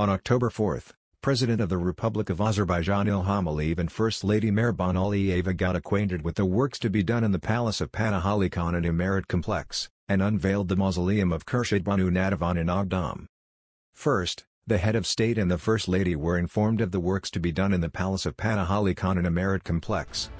On October 4, President of the Republic of Azerbaijan Ilham Aliyev and First Lady Mehriban Aliyeva got acquainted with the works to be done in the Palace of Panahali Khan and Imarat Complex, and unveiled the mausoleum of Khurshid Banu Natavan in Agdam. First, the head of state and the First Lady were informed of the works to be done in the Palace of Panahali Khan and Imarat Complex.